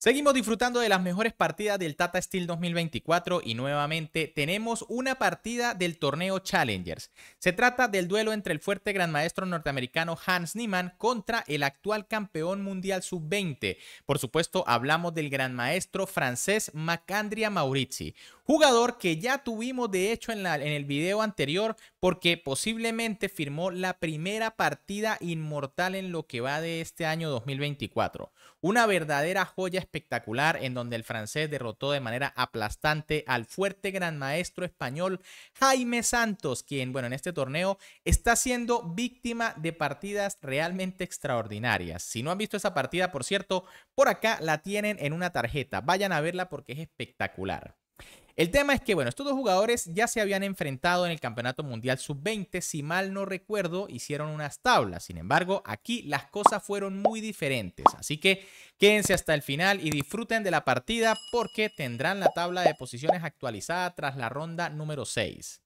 Seguimos disfrutando de las mejores partidas del Tata Steel 2024 y nuevamente tenemos una partida del torneo Challengers. Se trata del duelo entre el fuerte gran maestro norteamericano Hans Niemann contra el actual campeón mundial sub-20. Por supuesto, hablamos del gran maestro francés Macandria Maurizi, jugador que ya tuvimos de hecho en, el video anterior porque posiblemente firmó la primera partida inmortal en lo que va de este año 2024. Una verdadera joya espectacular en donde el francés derrotó de manera aplastante al fuerte gran maestro español Jaime Santos, quien, bueno, en este torneo está siendo víctima de partidas realmente extraordinarias. Si no han visto esa partida, por cierto, por acá la tienen en una tarjeta. Vayan a verla porque es espectacular. El tema es que, bueno, estos dos jugadores ya se habían enfrentado en el Campeonato Mundial Sub-20, si mal no recuerdo, hicieron unas tablas. Sin embargo, aquí las cosas fueron muy diferentes. Así que quédense hasta el final y disfruten de la partida porque tendrán la tabla de posiciones actualizada tras la ronda número 6.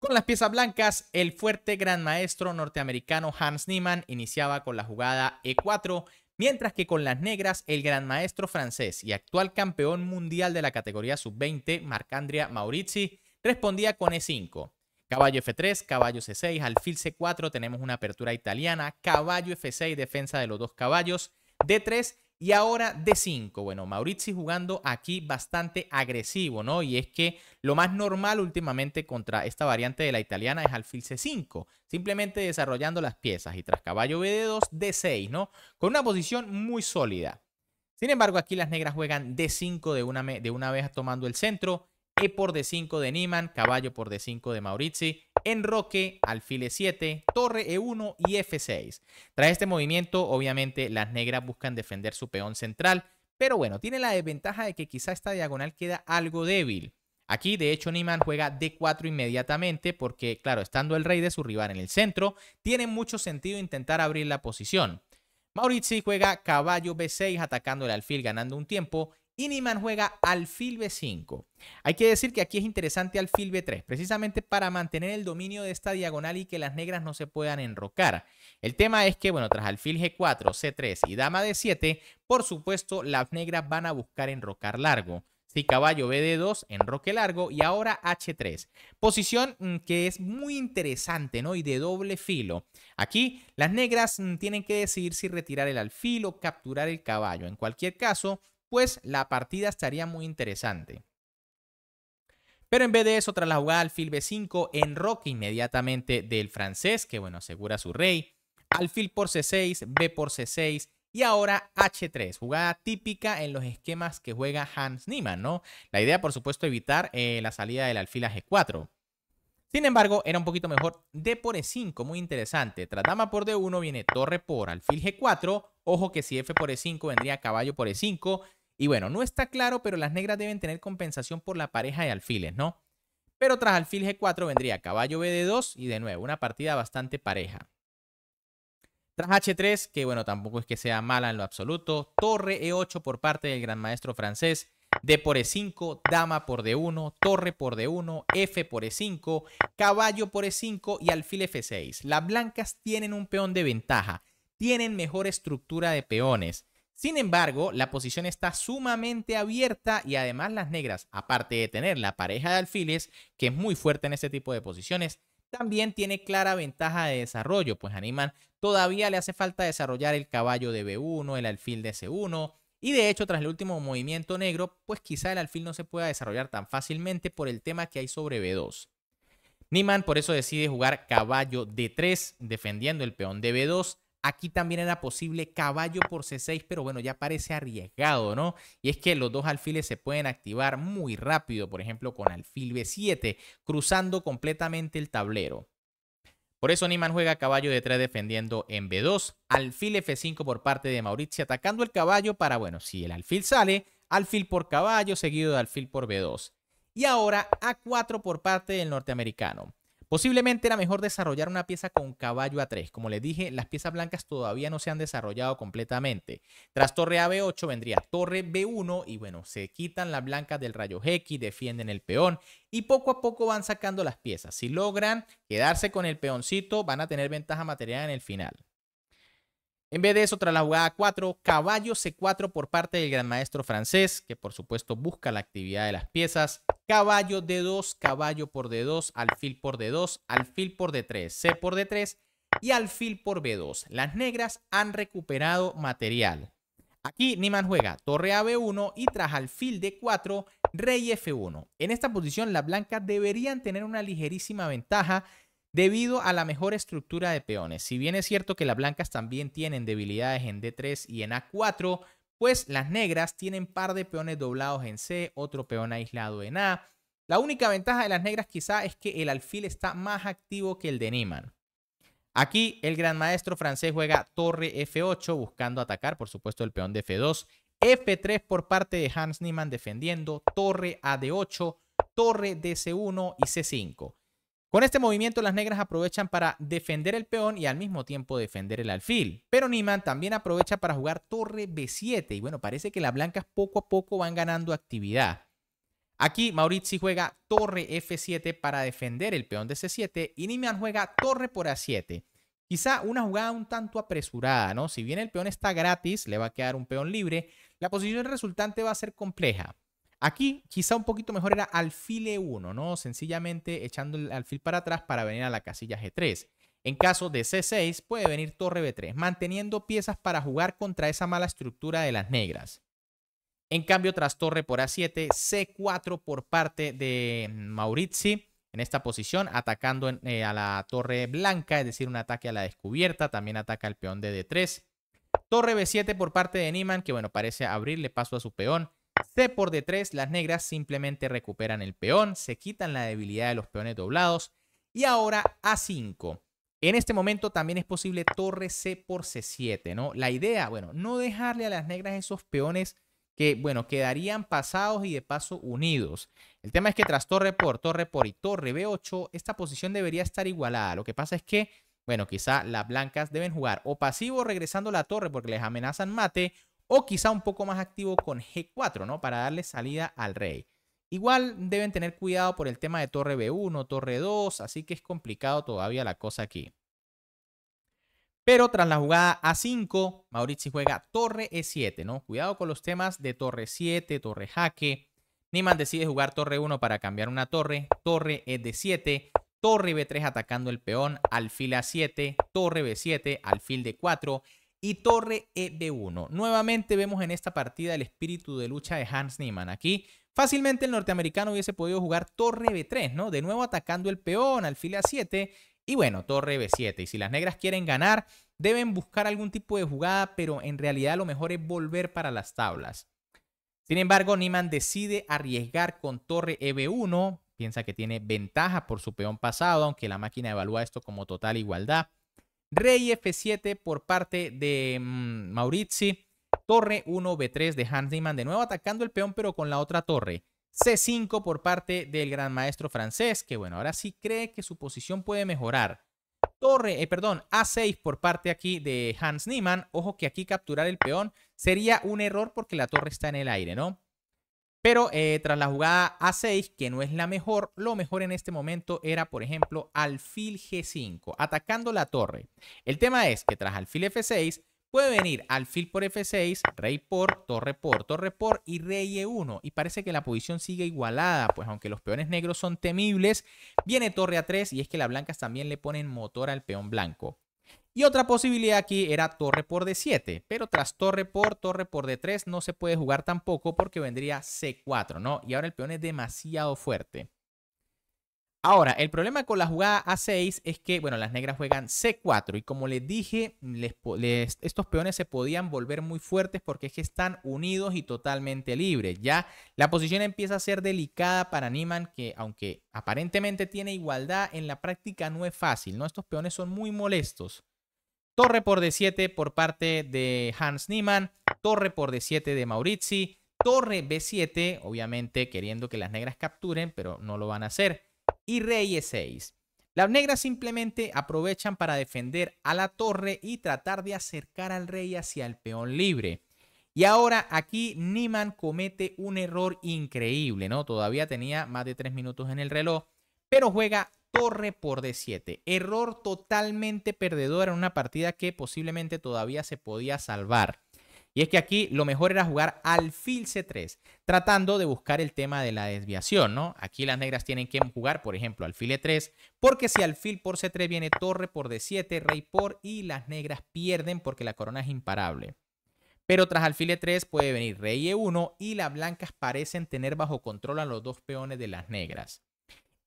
Con las piezas blancas, el fuerte gran maestro norteamericano Hans Niemann iniciaba con la jugada E4 Mientras que con las negras, el gran maestro francés y actual campeón mundial de la categoría sub-20, Marc-Andrea Maurizi, respondía con E5. Caballo F3, caballo C6, alfil C4, tenemos una apertura italiana, caballo F6, defensa de los dos caballos, D3 y ahora D5. Bueno, Maurizi jugando aquí bastante agresivo, ¿no? Y es que lo más normal últimamente contra esta variante de la italiana es alfil C5, simplemente desarrollando las piezas y tras caballo BD2, D6, ¿no? Con una posición muy sólida. Sin embargo, aquí las negras juegan D5 de una, de una vez tomando el centro, E por D5 de Niemann, caballo por D5 de Maurizi, enroque, alfil E7, torre E1 y F6. Tras este movimiento, obviamente las negras buscan defender su peón central, pero bueno, tiene la desventaja de que quizá esta diagonal queda algo débil. Aquí, de hecho, Niemann juega D4 inmediatamente porque, claro, estando el rey de su rival en el centro, tiene mucho sentido intentar abrir la posición. Maurizi juega caballo B6 atacando el alfil ganando un tiempo y juega alfil B5. Hay que decir que aquí es interesante alfil B3, precisamente para mantener el dominio de esta diagonal y que las negras no se puedan enrocar. El tema es que, bueno, tras alfil G4, C3 y dama D7, por supuesto, las negras van a buscar enrocar largo. Si caballo BD2, enroque largo y ahora H3. Posición mm, que es muy interesante, ¿no? Y de doble filo. Aquí las negras mm, tienen que decidir si retirar el alfil o capturar el caballo. En cualquier caso, pues la partida estaría muy interesante. Pero en vez de eso, tras la jugada alfil B5, enroque inmediatamente del francés, que bueno, asegura su rey. Alfil por C6, B por C6 y ahora H3, jugada típica en los esquemas que juega Hans Niemann, ¿no? La idea, por supuesto, evitar eh, la salida del alfil a G4. Sin embargo, era un poquito mejor D por E5, muy interesante. Tras dama por D1 viene torre por alfil G4. Ojo que si F por E5 vendría caballo por E5. Y bueno, no está claro, pero las negras deben tener compensación por la pareja de alfiles, ¿no? Pero tras alfil G4 vendría caballo BD2 y de nuevo, una partida bastante pareja. Tras H3, que bueno, tampoco es que sea mala en lo absoluto, torre E8 por parte del gran maestro francés, D por E5, dama por D1, torre por D1, F por E5, caballo por E5 y alfil F6. Las blancas tienen un peón de ventaja, tienen mejor estructura de peones. Sin embargo, la posición está sumamente abierta y además las negras, aparte de tener la pareja de alfiles, que es muy fuerte en este tipo de posiciones, también tiene clara ventaja de desarrollo, pues animan todavía le hace falta desarrollar el caballo de B1, el alfil de C1, y de hecho tras el último movimiento negro, pues quizá el alfil no se pueda desarrollar tan fácilmente por el tema que hay sobre B2. Niemann por eso decide jugar caballo D3 defendiendo el peón de B2, Aquí también era posible caballo por C6, pero bueno, ya parece arriesgado, ¿no? Y es que los dos alfiles se pueden activar muy rápido, por ejemplo, con alfil B7, cruzando completamente el tablero. Por eso Niemann juega caballo de 3 defendiendo en B2, alfil F5 por parte de Mauricio atacando el caballo para, bueno, si el alfil sale, alfil por caballo seguido de alfil por B2. Y ahora A4 por parte del norteamericano. Posiblemente era mejor desarrollar una pieza con caballo A3. Como les dije, las piezas blancas todavía no se han desarrollado completamente. Tras torre a B8 vendría torre B1 y bueno, se quitan las blancas del rayo X, defienden el peón y poco a poco van sacando las piezas. Si logran quedarse con el peoncito, van a tener ventaja material en el final. En vez de eso, tras la jugada 4, caballo C4 por parte del gran maestro francés, que por supuesto busca la actividad de las piezas. Caballo D2, caballo por D2, alfil por D2, alfil por D3, C por D3 y alfil por B2. Las negras han recuperado material. Aquí Niman juega torre a B1 y tras alfil D4, rey F1. En esta posición las blancas deberían tener una ligerísima ventaja debido a la mejor estructura de peones. Si bien es cierto que las blancas también tienen debilidades en D3 y en A4, pues las negras tienen par de peones doblados en C, otro peón aislado en A. La única ventaja de las negras quizá es que el alfil está más activo que el de Niemann. Aquí el gran maestro francés juega torre F8 buscando atacar, por supuesto, el peón de F2. F3 por parte de Hans Niemann defendiendo, torre a D8, torre DC1 y C5. Con este movimiento las negras aprovechan para defender el peón y al mismo tiempo defender el alfil. Pero Niemann también aprovecha para jugar torre B7 y bueno, parece que las blancas poco a poco van ganando actividad. Aquí Maurizi juega torre F7 para defender el peón de C7 y Niemann juega torre por A7. Quizá una jugada un tanto apresurada, ¿no? Si bien el peón está gratis, le va a quedar un peón libre, la posición resultante va a ser compleja. Aquí quizá un poquito mejor era alfil E1, ¿no? Sencillamente echando el alfil para atrás para venir a la casilla G3. En caso de C6 puede venir torre B3, manteniendo piezas para jugar contra esa mala estructura de las negras. En cambio, tras torre por A7, C4 por parte de Maurizi en esta posición, atacando eh, a la torre blanca, es decir, un ataque a la descubierta. También ataca el peón de D3. Torre B7 por parte de Niemann, que bueno, parece abrirle paso a su peón. C por D3, las negras simplemente recuperan el peón, se quitan la debilidad de los peones doblados. Y ahora A5. En este momento también es posible torre C por C7, ¿no? La idea, bueno, no dejarle a las negras esos peones que, bueno, quedarían pasados y de paso unidos. El tema es que tras torre por, torre por y torre B8, esta posición debería estar igualada. Lo que pasa es que, bueno, quizá las blancas deben jugar o pasivo regresando la torre porque les amenazan mate o quizá un poco más activo con G4, ¿no? Para darle salida al rey. Igual deben tener cuidado por el tema de torre B1, torre 2, así que es complicado todavía la cosa aquí. Pero tras la jugada A5, Mauricio juega torre E7, ¿no? Cuidado con los temas de torre 7, torre jaque. Niemann decide jugar torre 1 para cambiar una torre, torre E de 7, torre B3 atacando el peón, alfil A7, torre B7, alfil D4 y torre EB1. Nuevamente vemos en esta partida el espíritu de lucha de Hans Niemann. Aquí fácilmente el norteamericano hubiese podido jugar torre B3, ¿no? De nuevo atacando el peón, alfil A7 y bueno, torre B7. Y si las negras quieren ganar, deben buscar algún tipo de jugada, pero en realidad lo mejor es volver para las tablas. Sin embargo, Niemann decide arriesgar con torre EB1. Piensa que tiene ventaja por su peón pasado, aunque la máquina evalúa esto como total igualdad. Rey F7 por parte de mm, Maurizi. Torre 1, B3 de Hans Niemann. De nuevo atacando el peón, pero con la otra torre. C5 por parte del gran maestro francés, que bueno, ahora sí cree que su posición puede mejorar. Torre, eh, perdón, A6 por parte aquí de Hans Niemann. Ojo que aquí capturar el peón sería un error porque la torre está en el aire, ¿no? Pero eh, tras la jugada A6, que no es la mejor, lo mejor en este momento era, por ejemplo, alfil G5, atacando la torre. El tema es que tras alfil F6, puede venir alfil por F6, rey por, torre por, torre por y rey E1. Y parece que la posición sigue igualada, pues aunque los peones negros son temibles, viene torre A3 y es que las blancas también le ponen motor al peón blanco. Y otra posibilidad aquí era torre por D7, pero tras torre por, torre por D3 no se puede jugar tampoco porque vendría C4, ¿no? Y ahora el peón es demasiado fuerte. Ahora, el problema con la jugada A6 es que, bueno, las negras juegan C4 y como les dije, estos peones se podían volver muy fuertes porque es que están unidos y totalmente libres. Ya la posición empieza a ser delicada para Niemann, que aunque aparentemente tiene igualdad, en la práctica no es fácil, ¿no? Estos peones son muy molestos. Torre por D7 por parte de Hans Niemann. Torre por D7 de Maurizi. Torre B7, obviamente queriendo que las negras capturen, pero no lo van a hacer. Y rey E6. Las negras simplemente aprovechan para defender a la torre y tratar de acercar al rey hacia el peón libre. Y ahora aquí Niemann comete un error increíble, ¿no? Todavía tenía más de tres minutos en el reloj, pero juega torre por D7. Error totalmente perdedor en una partida que posiblemente todavía se podía salvar. Y es que aquí lo mejor era jugar alfil C3, tratando de buscar el tema de la desviación, ¿no? Aquí las negras tienen que jugar, por ejemplo, alfil E3, porque si alfil por C3 viene torre por D7, rey por, y las negras pierden porque la corona es imparable. Pero tras alfil E3 puede venir rey E1 y las blancas parecen tener bajo control a los dos peones de las negras.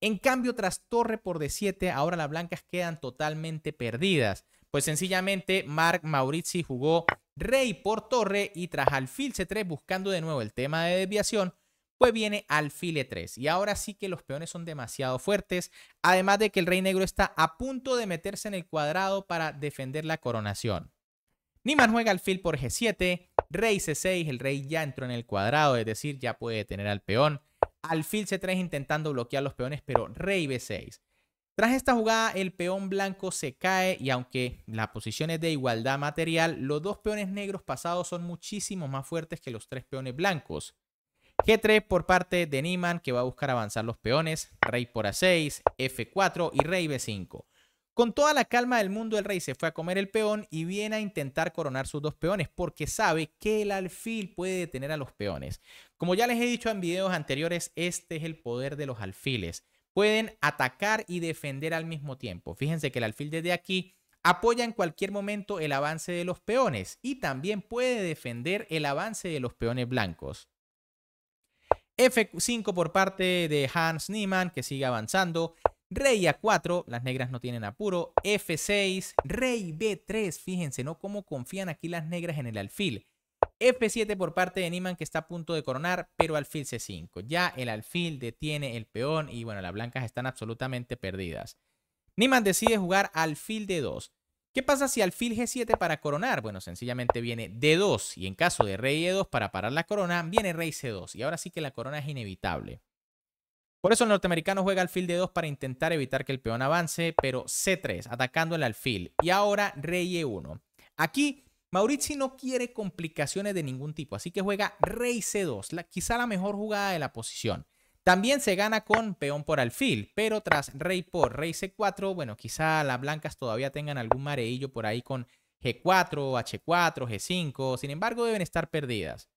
En cambio, tras torre por D7, ahora las blancas quedan totalmente perdidas, pues sencillamente Mark Maurizi jugó rey por torre y tras alfil c3 buscando de nuevo el tema de desviación, pues viene alfil e3. Y ahora sí que los peones son demasiado fuertes, además de que el rey negro está a punto de meterse en el cuadrado para defender la coronación. Niman juega alfil por g7, rey c6, el rey ya entró en el cuadrado, es decir, ya puede detener al peón. Alfil c3 intentando bloquear los peones, pero rey b6. Tras esta jugada, el peón blanco se cae y aunque la posición es de igualdad material, los dos peones negros pasados son muchísimo más fuertes que los tres peones blancos. G3 por parte de Niman que va a buscar avanzar los peones, rey por A6, F4 y rey B5. Con toda la calma del mundo el rey se fue a comer el peón y viene a intentar coronar sus dos peones porque sabe que el alfil puede detener a los peones. Como ya les he dicho en videos anteriores, este es el poder de los alfiles pueden atacar y defender al mismo tiempo. Fíjense que el alfil desde aquí apoya en cualquier momento el avance de los peones y también puede defender el avance de los peones blancos. F5 por parte de Hans Niemann que sigue avanzando. Rey A4, las negras no tienen apuro. F6, Rey B3, fíjense, ¿no? Cómo confían aquí las negras en el alfil. F7 por parte de Niman que está a punto de coronar, pero alfil C5. Ya el alfil detiene el peón y bueno, las blancas están absolutamente perdidas. Niman decide jugar alfil D2. ¿Qué pasa si alfil G7 para coronar? Bueno, sencillamente viene D2 y en caso de rey E2 para parar la corona, viene rey C2 y ahora sí que la corona es inevitable. Por eso el norteamericano juega alfil D2 para intentar evitar que el peón avance, pero C3, atacando el alfil. Y ahora rey E1. Aquí Maurizi no quiere complicaciones de ningún tipo, así que juega rey c2, quizá la mejor jugada de la posición. También se gana con peón por alfil, pero tras rey por rey c4, bueno, quizá las blancas todavía tengan algún mareillo por ahí con g4, h4, g5, sin embargo deben estar perdidas.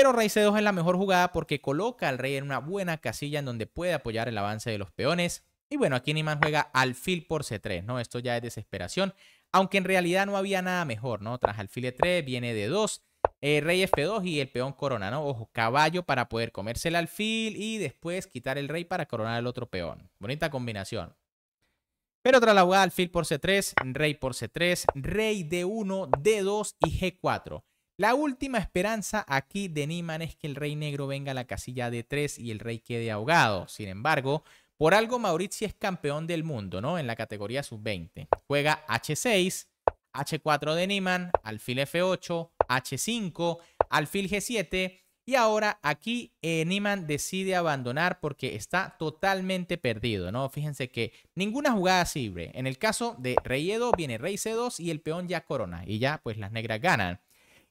Pero rey c2 es la mejor jugada porque coloca al rey en una buena casilla en donde puede apoyar el avance de los peones. Y bueno, aquí Niman juega alfil por c3, ¿no? Esto ya es desesperación aunque en realidad no había nada mejor, ¿no? Tras alfil e3 viene de 2, eh, rey f2 y el peón corona, ¿no? Ojo, caballo para poder comerse el alfil y después quitar el rey para coronar el otro peón. Bonita combinación. Pero tras la jugada alfil por c3, rey por c3, rey d1, d2 y g4. La última esperanza aquí de Niman es que el rey negro venga a la casilla d3 y el rey quede ahogado. Sin embargo, por algo Mauricio es campeón del mundo, ¿no? En la categoría sub-20. Juega H6, H4 de Niemann, alfil F8, H5, alfil G7 y ahora aquí eh, Niemann decide abandonar porque está totalmente perdido, ¿no? Fíjense que ninguna jugada sirve. En el caso de rey E2 viene rey C2 y el peón ya corona y ya pues las negras ganan.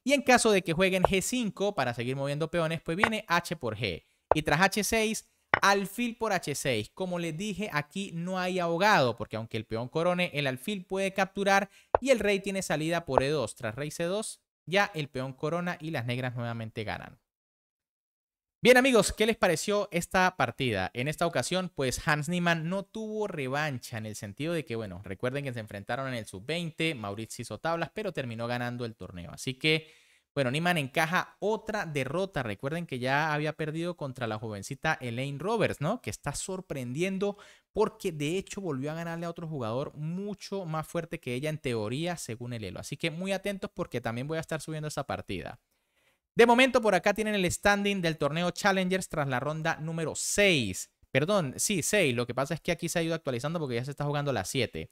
Y en caso de que jueguen G5 para seguir moviendo peones, pues viene H por G. Y tras H6 Alfil por H6. Como les dije, aquí no hay ahogado, porque aunque el peón corone, el alfil puede capturar y el rey tiene salida por E2. Tras rey C2, ya el peón corona y las negras nuevamente ganan. Bien amigos, ¿qué les pareció esta partida? En esta ocasión, pues Hans Niemann no tuvo revancha en el sentido de que, bueno, recuerden que se enfrentaron en el sub-20, Mauricio hizo tablas, pero terminó ganando el torneo. Así que bueno, Niman encaja otra derrota. Recuerden que ya había perdido contra la jovencita Elaine Roberts, ¿no? Que está sorprendiendo porque de hecho volvió a ganarle a otro jugador mucho más fuerte que ella en teoría, según el Elo. Así que muy atentos porque también voy a estar subiendo esa partida. De momento por acá tienen el standing del torneo Challengers tras la ronda número 6. Perdón, sí, 6. Lo que pasa es que aquí se ha ido actualizando porque ya se está jugando la 7.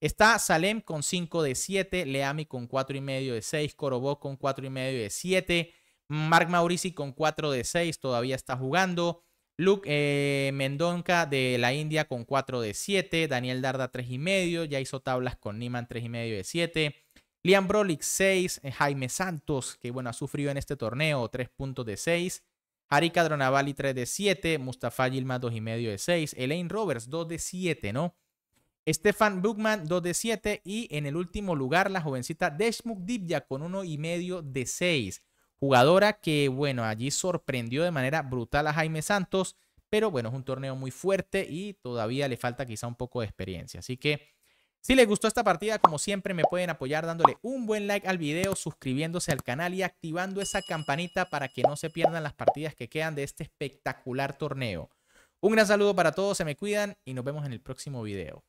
Está Salem con 5 de 7, Leami con 4 y medio de 6, Corobó con 4 y medio de 7, Mark Maurici con 4 de 6, todavía está jugando. Luke eh, Mendonca de la India con 4 de 7, Daniel Darda 3 y medio, ya hizo tablas con Niman 3 y medio de 7. Liam Brolik 6, eh, Jaime Santos, que bueno, ha sufrido en este torneo 3 puntos de 6. Harika Dronavali 3 de 7, Mustafa Yilmaz 2,5 de 6, Elaine Roberts 2 de 7, ¿no? Stefan Bugman 2 de 7 y en el último lugar la jovencita Deshmukh Divya con 1,5 de 6. Jugadora que, bueno, allí sorprendió de manera brutal a Jaime Santos, pero bueno, es un torneo muy fuerte y todavía le falta quizá un poco de experiencia. Así que si les gustó esta partida, como siempre, me pueden apoyar dándole un buen like al video, suscribiéndose al canal y activando esa campanita para que no se pierdan las partidas que quedan de este espectacular torneo. Un gran saludo para todos, se me cuidan y nos vemos en el próximo video.